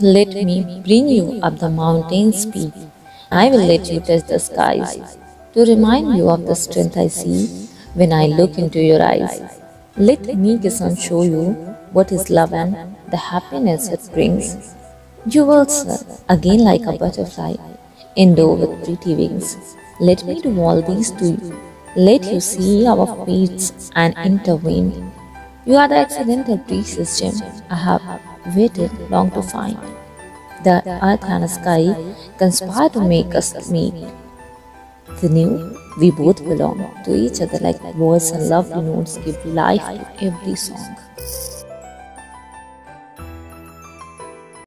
Let me bring you up the mountain's peak. I will let you touch the skies to remind you of the strength I see when I look into your eyes. Let me kiss and show you what is love and the happiness it brings. You will soar again like a butterfly, endowed with pretty wings. Let me do all these to you. Let you see our fates and intervene. You are the accidental precious gem I have waited long to find. The earth and sky conspire to make us meet. The new, we both belong to each other like words and lovely notes give life to every song.